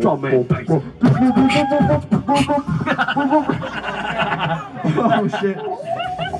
Drum and. oh shit.